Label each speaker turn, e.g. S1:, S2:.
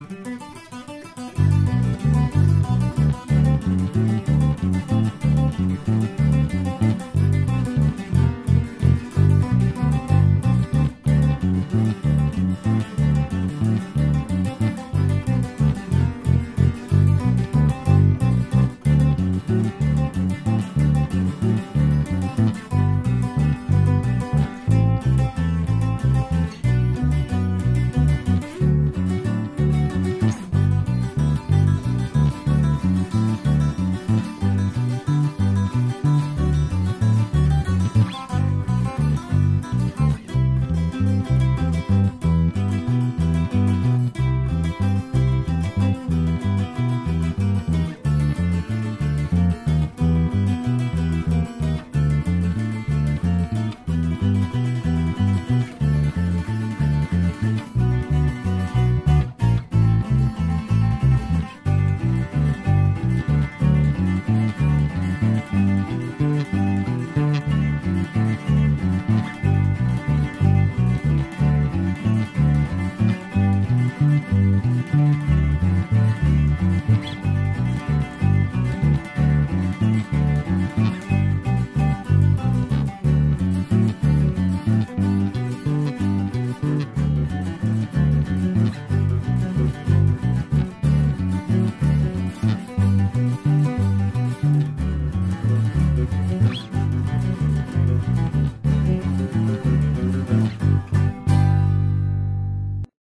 S1: Música